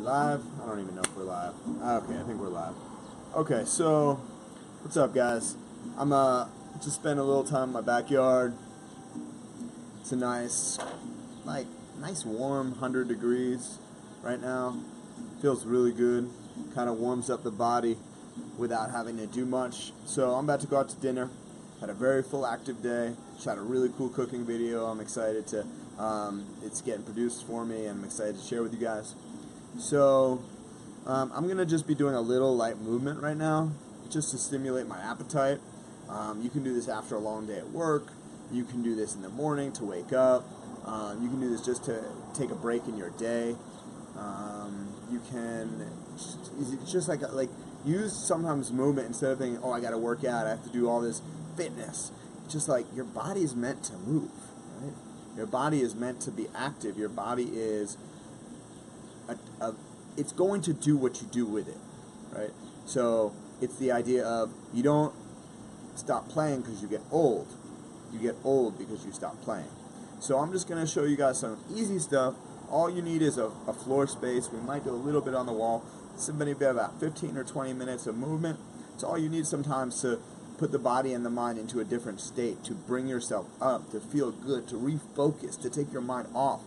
Live? I don't even know if we're live. Okay, I think we're live. Okay, so what's up, guys? I'm uh just spending a little time in my backyard. It's a nice, like, nice warm 100 degrees right now. Feels really good. Kind of warms up the body without having to do much. So I'm about to go out to dinner. Had a very full active day. Shot a really cool cooking video. I'm excited to. Um, it's getting produced for me, and I'm excited to share with you guys. So um, I'm gonna just be doing a little light movement right now, just to stimulate my appetite. Um, you can do this after a long day at work. You can do this in the morning to wake up. Um, you can do this just to take a break in your day. Um, you can it's just like like use sometimes movement instead of thinking, oh, I got to work out. I have to do all this fitness. Just like your body is meant to move, right? Your body is meant to be active. Your body is a, a, it's going to do what you do with it, right? So it's the idea of you don't stop playing because you get old. You get old because you stop playing. So I'm just going to show you guys some easy stuff. All you need is a, a floor space. We might do a little bit on the wall. Somebody be about 15 or 20 minutes of movement. It's all you need sometimes to put the body and the mind into a different state, to bring yourself up, to feel good, to refocus, to take your mind off.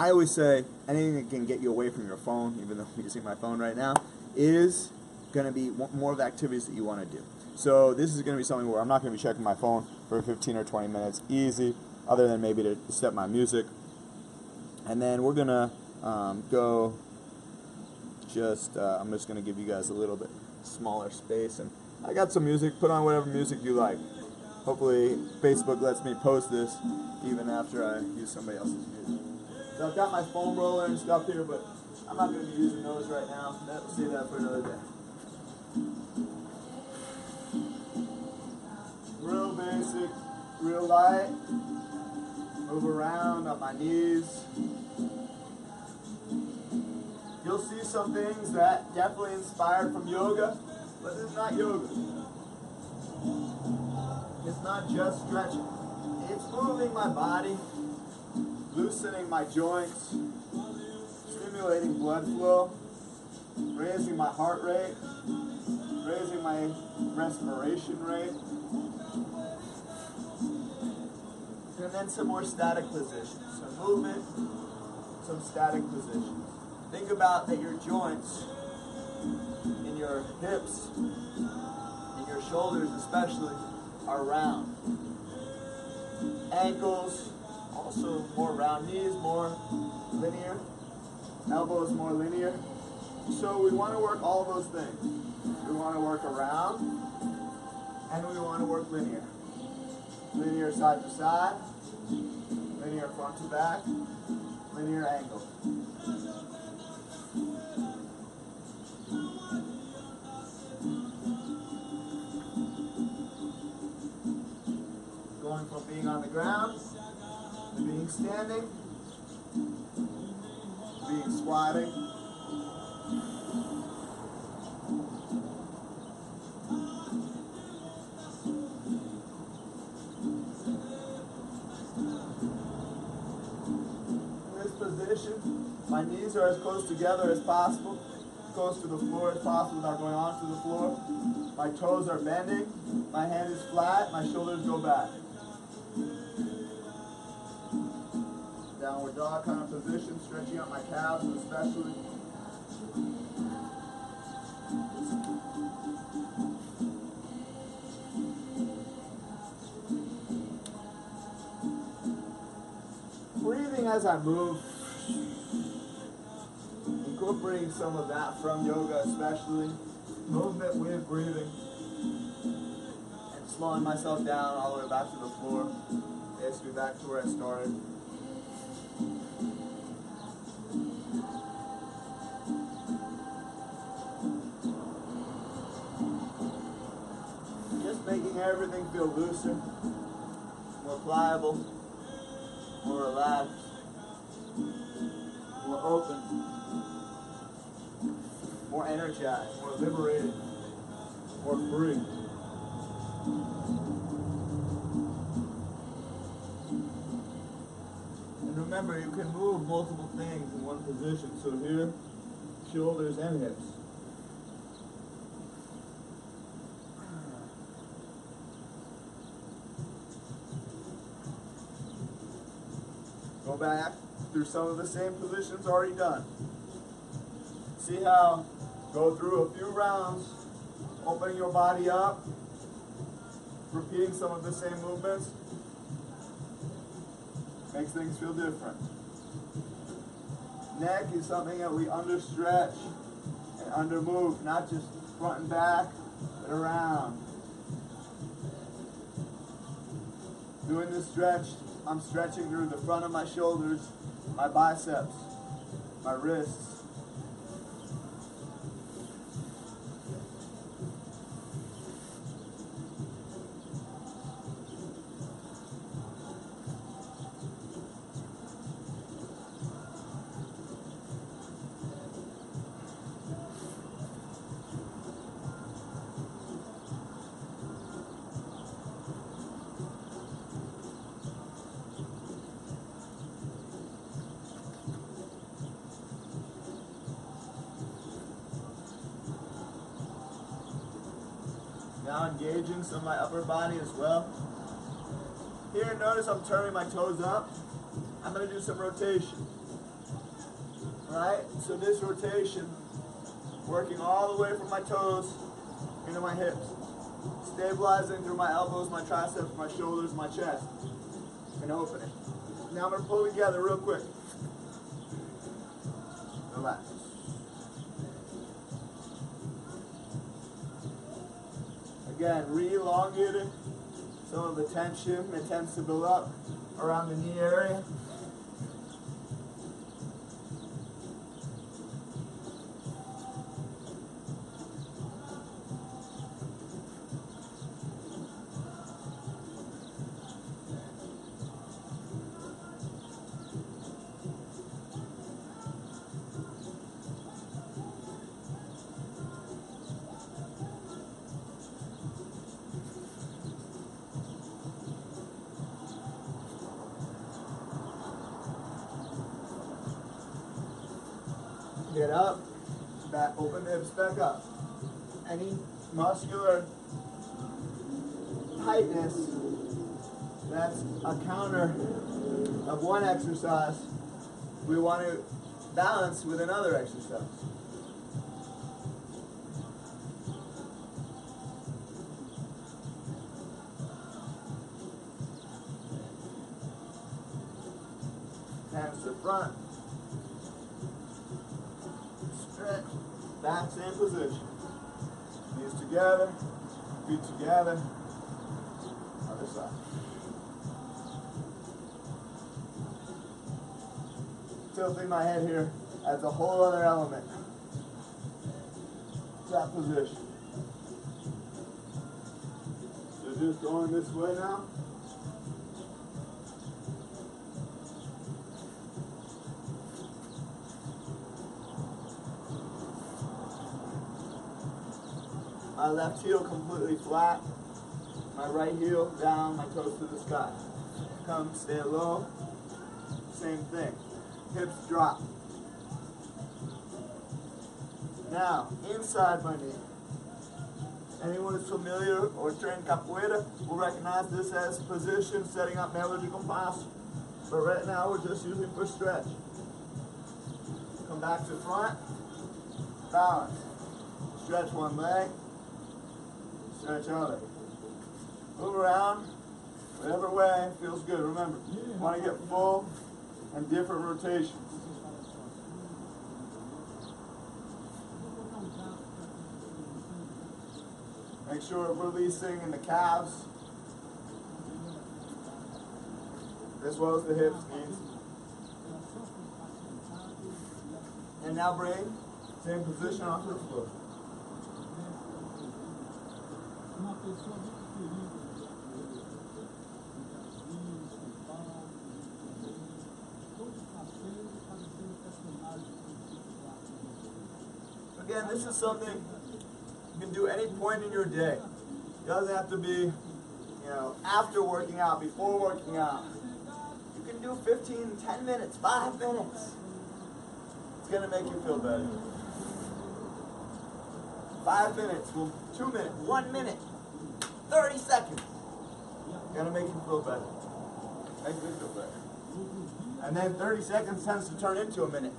I always say anything that can get you away from your phone, even though I'm using my phone right now, is going to be more of the activities that you want to do. So this is going to be something where I'm not going to be checking my phone for 15 or 20 minutes, easy, other than maybe to set my music. And then we're going to um, go just, uh, I'm just going to give you guys a little bit smaller space. And I got some music, put on whatever music you like. Hopefully Facebook lets me post this even after I use somebody else's music. So I've got my foam roller and stuff here, but I'm not going to be using those right now. We'll save that for another day. Real basic, real light. Move around on my knees. You'll see some things that definitely inspired from yoga, but this is not yoga. It's not just stretching. It's moving my body, loosening my joints, stimulating blood flow, raising my heart rate, raising my respiration rate, and then some more static positions. Some movement, some static positions. Think about that your joints, in your hips, in your shoulders especially, are round. Ankles, also more round knees, more linear. Elbows more linear. So we want to work all those things. We want to work around, and we want to work linear. Linear side to side, linear front to back, linear angle. Going from being on the ground standing, being squatting. In this position, my knees are as close together as possible, close to the floor as possible without going onto the floor. My toes are bending, my hand is flat, my shoulders go back. Of position, stretching out my calves especially. Breathing as I move, incorporating some of that from yoga especially, movement with breathing, and slowing myself down all the way back to the floor, basically back to where I started. Just making everything feel looser, more pliable, more relaxed, more open, more energized, more liberated, more free. Remember, you can move multiple things in one position. So here, shoulders and hips. Go back through some of the same positions already done. See how go through a few rounds, opening your body up, repeating some of the same movements. Makes things feel different. Neck is something that we understretch and undermove, not just front and back, but around. Doing this stretch, I'm stretching through the front of my shoulders, my biceps, my wrists. Now engaging some of my upper body as well. Here, notice I'm turning my toes up. I'm going to do some rotation. Alright, so this rotation, working all the way from my toes into my hips. Stabilizing through my elbows, my triceps, my shoulders, my chest. And opening. Now I'm going to pull together real quick. Again, re-elongating some of the tension that tends to build up around the knee area. Up, back, open the hips back up. Any muscular tightness that's a counter of one exercise, we want to balance with another exercise. Hands to front. Stretch. Back same position. Knees together. Feet together. Other side. Tilting my head here adds a whole other element that position. So just going this way now. Left heel completely flat. My right heel down, my toes to the sky. Come, stay low. Same thing. Hips drop. Now, inside my knee. Anyone who's familiar or trained capoeira will recognize this as position setting up meia lua de compasso. But right now we're just using for stretch. Come back to front. Balance. Stretch one leg. Stretch other. Move around. Whatever way feels good. Remember, you want to get full and different rotations. Make sure releasing in the calves as well as the hips, knees. And now bring same position onto the floor. Again, this is something you can do any point in your day. It doesn't have to be, you know, after working out, before working out. You can do 15, 10 minutes, 5 minutes. It's going to make you feel better. Five minutes, well, two minutes, one minute, 30 seconds. Gonna make you feel better. Make me feel better. And then 30 seconds tends to turn into a minute.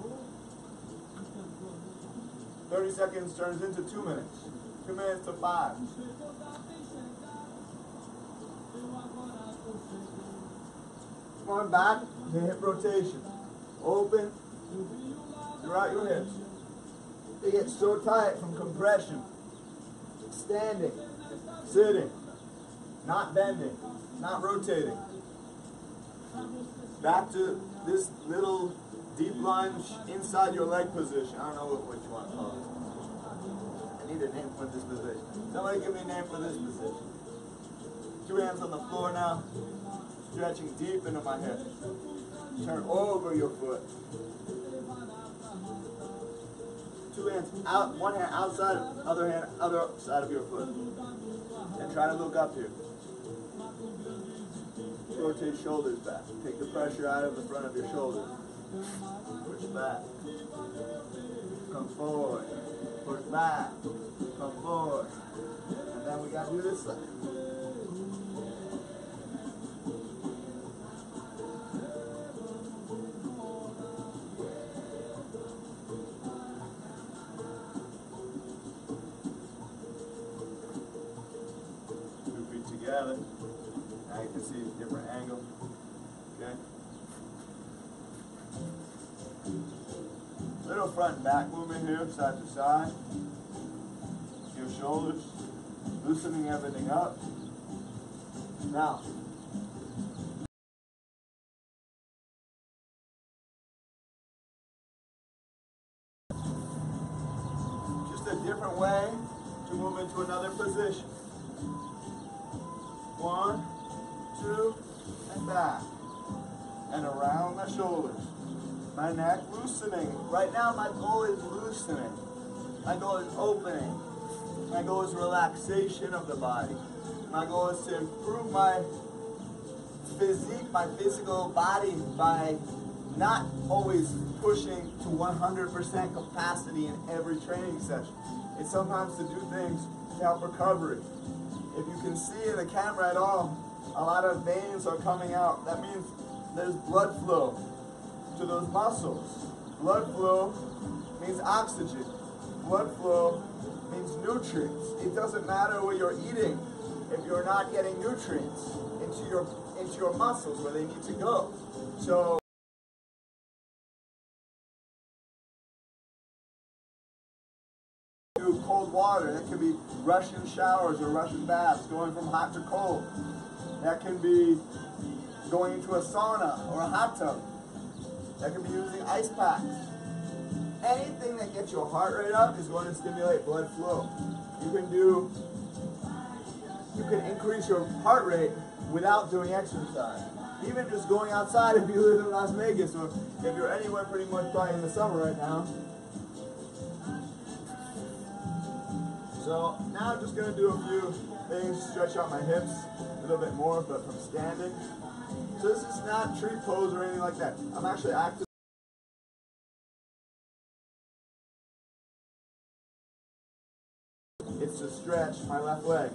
30 seconds turns into two minutes. Two minutes to five. Come on back to hip rotation. Open throughout your hips. They get so tight from compression. Standing, sitting, not bending, not rotating. Back to this little deep lunge inside your leg position. I don't know what, what you want to call it. I need a name for this position. Somebody give me a name for this position. Two hands on the floor now. Stretching deep into my hip. Turn over your foot. Two hands out, one hand outside, other hand other side of your foot. And try to look up here. Rotate shoulders back. Take the pressure out of the front of your shoulders. Push back. Come forward. Push back. Come forward. And then we gotta do this side. Front back movement here, side to side. Your shoulders, loosening everything up. Now, My goal is opening. My goal is relaxation of the body. My goal is to improve my physique, my physical body by not always pushing to 100% capacity in every training session. It's sometimes to do things to help recovery. If you can see in the camera at all, a lot of veins are coming out. That means there's blood flow to those muscles. Blood flow means oxygen. Blood flow means nutrients. It doesn't matter what you're eating if you're not getting nutrients into your into your muscles where they need to go. So cold water. That can be Russian showers or Russian baths, going from hot to cold. That can be going into a sauna or a hot tub. That can be using ice packs. Anything that gets your heart rate up is going to stimulate blood flow. You can do, you can increase your heart rate without doing exercise. Even just going outside if you live in Las Vegas or if you're anywhere pretty much probably in the summer right now. So now I'm just gonna do a few things, stretch out my hips a little bit more, but from standing. So this is not tree pose or anything like that. I'm actually active. It's to stretch my left leg.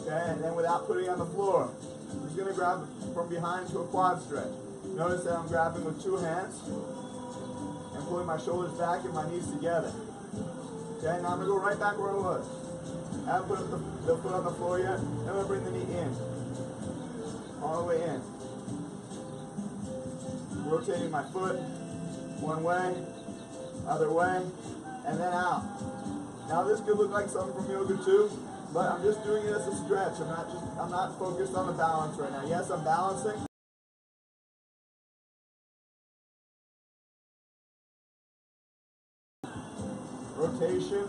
Okay, and then without putting on the floor, I'm just gonna grab from behind to a quad stretch. Notice that I'm grabbing with two hands and pulling my shoulders back and my knees together. Okay, now I'm gonna go right back where I was. I haven't put the, the foot on the floor yet. I'm gonna bring the knee in. All the way in. Rotating my foot one way, other way, and then out. Now this could look like something from yoga too, but I'm just doing it as a stretch. I'm not just I'm not focused on the balance right now. Yes, I'm balancing. rotation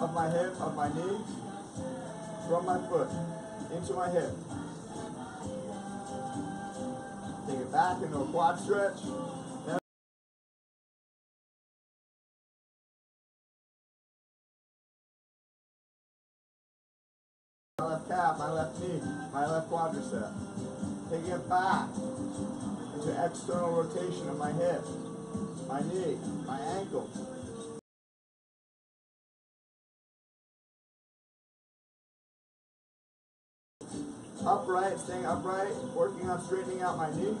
of my hip, of my knee, from my foot into my hip. Take it back into a quad stretch. my left knee, my left quadricep. Taking it back into external rotation of my hip, my knee, my ankle. Upright, staying upright, working on straightening out my knee,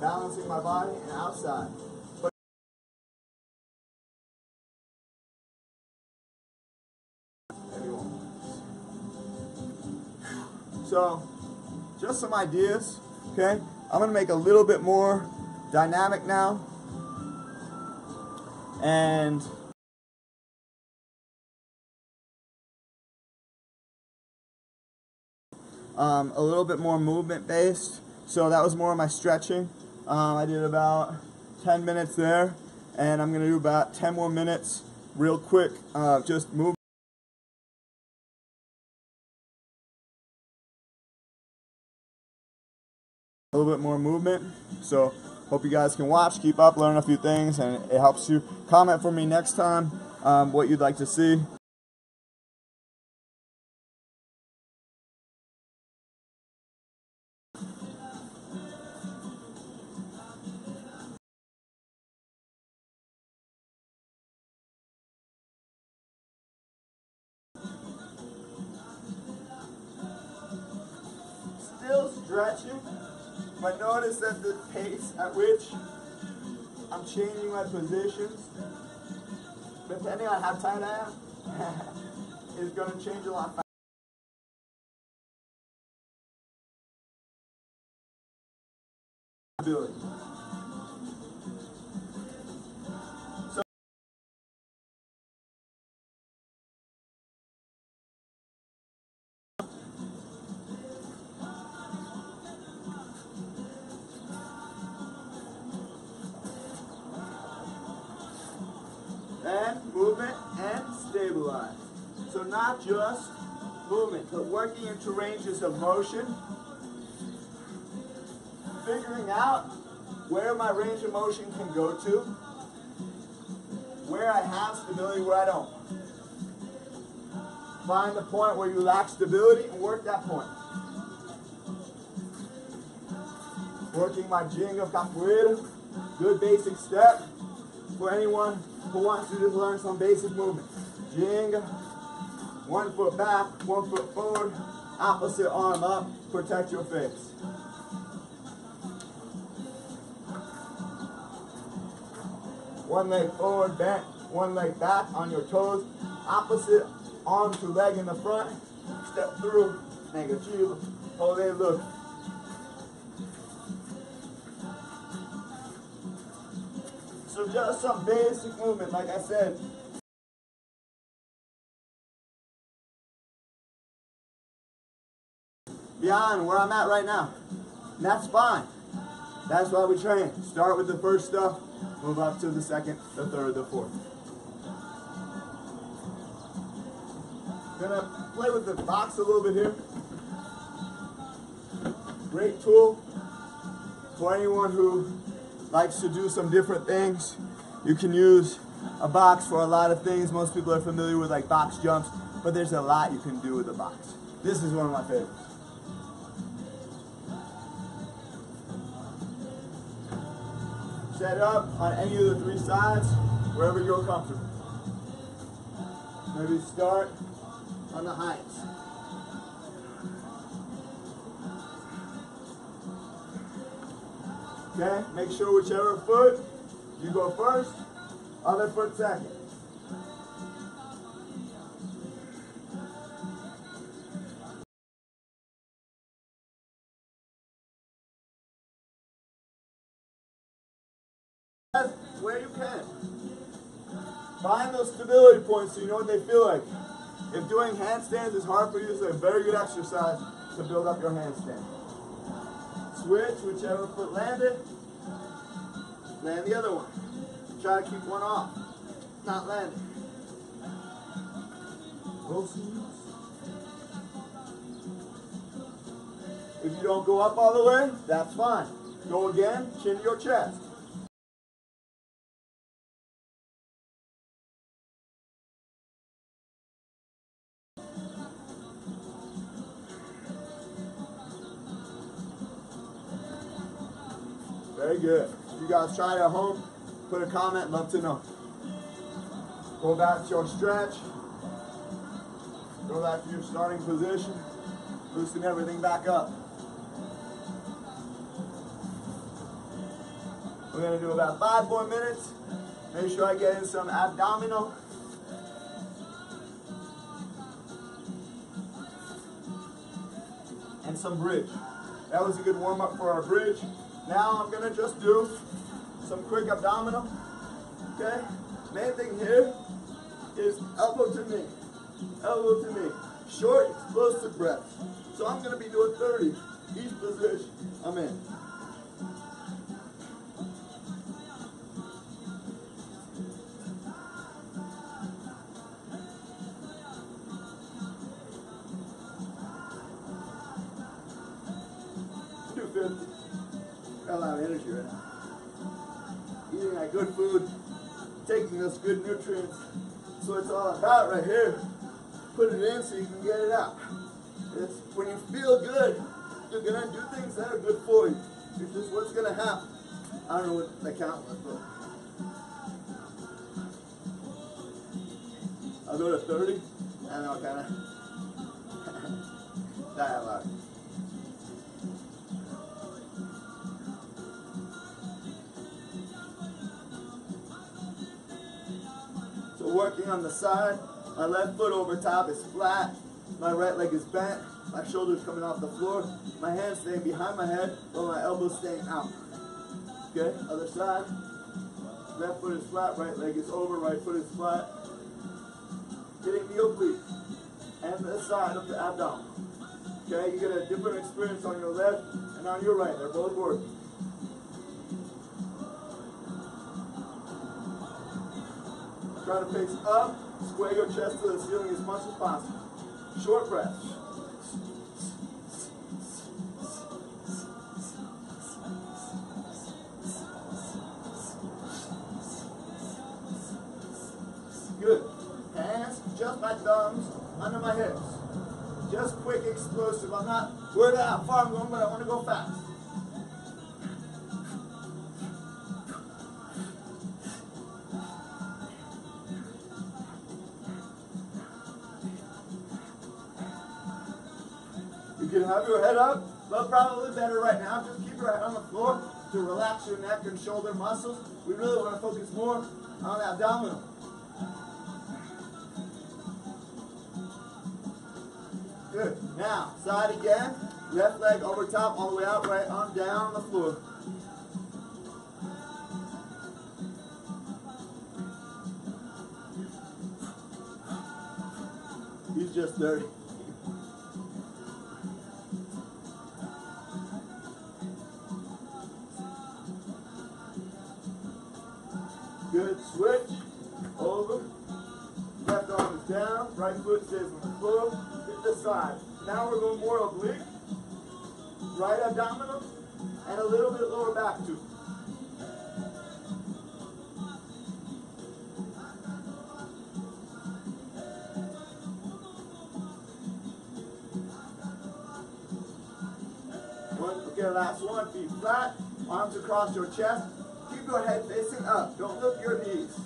balancing my body and outside. So, just some ideas, okay? I'm gonna make a little bit more dynamic now. And um, a little bit more movement based. So that was more of my stretching. Um, I did about 10 minutes there, and I'm gonna do about 10 more minutes, real quick, uh, just move. A little bit more movement. So hope you guys can watch, keep up, learn a few things, and it helps you. Comment for me next time um, what you'd like to see. At which I'm changing my positions, depending on how tight I am, is going to change a lot faster. And stabilize. So not just movement, but working into ranges of motion, figuring out where my range of motion can go to, where I have stability, where I don't. Find the point where you lack stability and work that point. Working my ginga capoeira, good basic step for anyone who wants to just learn some basic movements. ginga, one foot back, one foot forward, opposite arm up, protect your face. One leg forward, bent, one leg back on your toes, opposite arm to leg in the front, step through, negativo, hold it, look. So just some basic movement, like I said. Beyond where I'm at right now. And that's fine. That's why we train. Start with the first stuff, move up to the second, the third, the fourth. Gonna play with the box a little bit here. Great tool for anyone who likes to do some different things. You can use a box for a lot of things. Most people are familiar with like box jumps, but there's a lot you can do with a box. This is one of my favorites. Set up on any of the three sides, wherever you're comfortable. Maybe start on the heights. Okay, make sure whichever foot you go first, other foot second. Where you can. Find those stability points so you know what they feel like. If doing handstands is hard for you, it's a very good exercise to build up your handstand. Switch, whichever foot landed, land the other one. Try to keep one off, not landing. If you don't go up all the way, that's fine. Go again, chin to your chest. Good. If you guys try it at home, put a comment, love to know. Go back to your stretch. Go back to your starting position. Loosen everything back up. We're gonna do about five more minutes. Make sure I get in some abdominal. And some bridge. That was a good warm up for our bridge. Now I'm gonna just do some quick abdominal. Okay? Main thing here is elbow to knee. Elbow to knee. Short, explosive breaths. So I'm gonna be doing 30 each position I'm in. Nutrients. What it's all about right here. Put it in so you can get it out. It's when you feel good, you're gonna do things that are good for you. It's just what's gonna happen. I don't know what the count was, but I'll go to 30 and I'll kind of lot. On the side, my left foot over top is flat, my right leg is bent, my shoulders coming off the floor, my hands staying behind my head, while my elbows staying out. Okay, other side. Left foot is flat, right leg is over, right foot is flat. Hitting the oblique and the side of the abdomen. Okay, you get a different experience on your left and on your right. They're both working. Try to face up, square your chest to the ceiling as much as possible. Short breath. Good. Hands, just my thumbs under my hips. Just quick, explosive. I'm not worried about how far I'm going, but I want to go fast. Right now. Just keep your head on the floor to relax your neck and shoulder muscles. We really want to focus more on the abdominal. Good. Now, side again. Left leg over top, all the way out, right arm down on the floor. He's just dirty. One. Feet flat. Arms across your chest. Keep your head facing up. Don't lift your knees.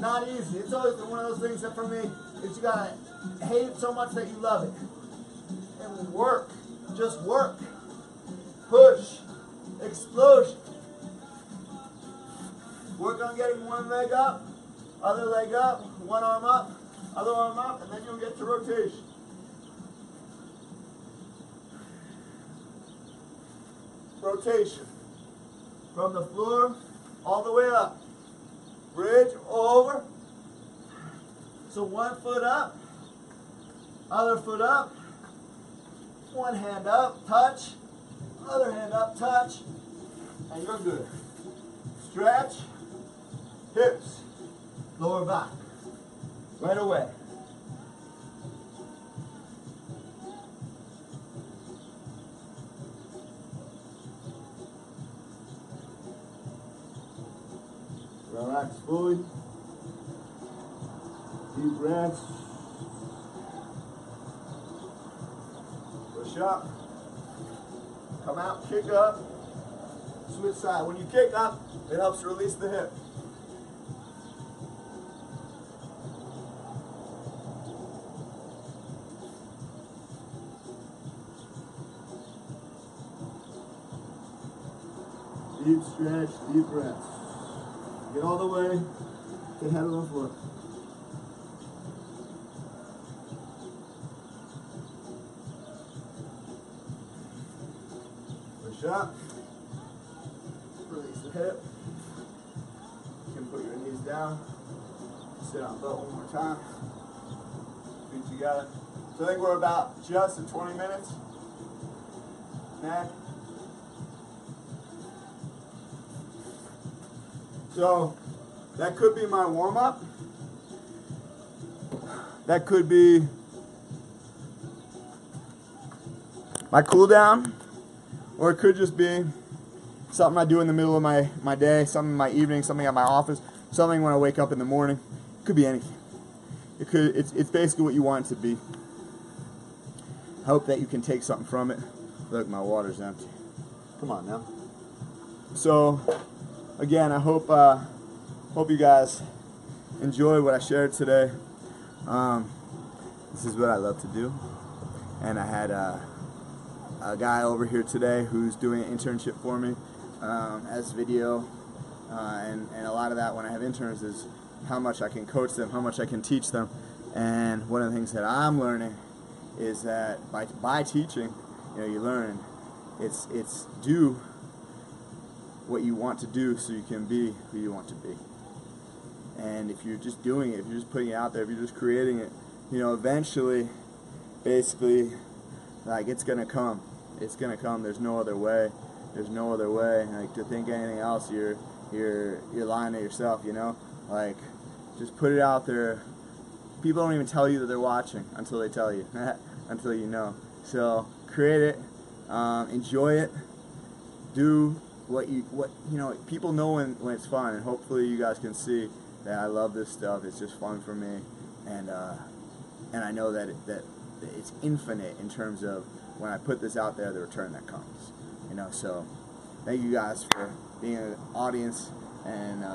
Not easy. It's always one of those things that for me, is you gotta hate it so much that you love it. And work. Just work. Push. Explosion. Work on getting one leg up, other leg up, one arm up, other arm up, and then you'll get to rotation. Rotation. From the floor all the way up. Bridge over. So one foot up, other foot up, one hand up, touch, other hand up, touch, and you're good. Stretch, hips, lower back. Right away. Deep breaths. Push up. Come out, kick up. Switch side. When you kick up, it helps release the hip. Deep stretch, deep breath. Get all the way to head of the floor. Push up. Release the hip. You can put your knees down. Sit on boat one more time. Feet together. So I think we're about just at 20 minutes. So that could be my warm up. That could be my cool down. Or it could just be something I do in the middle of my, my day, something in my evening, something at my office, something when I wake up in the morning. It could be anything. It could it's it's basically what you want it to be. Hope that you can take something from it. Look, my water's empty. Come on now. So again, I hope uh, hope you guys enjoy what I shared today. Um, this is what I love to do, and I had uh, a guy over here today who's doing an internship for me um, as video, uh, and and a lot of that when I have interns is how much I can coach them, how much I can teach them, and one of the things that I'm learning is that by by teaching, you know, you learn. It's it's do what you want to do so you can be who you want to be. And if you're just doing it, if you're just putting it out there, if you're just creating it, you know, eventually, basically, like it's gonna come. It's gonna come. There's no other way. There's no other way. Like to think anything else, you're you're you're lying to yourself. You know, like just put it out there. People don't even tell you that they're watching until they tell you, until you know. So create it, um, enjoy it, do what you what you know people know when, when it's fun and hopefully you guys can see that I love this stuff. It's just fun for me and uh, and I know that it, that it's infinite in terms of when I put this out there the return that comes you know so thank you guys for being an audience and uh,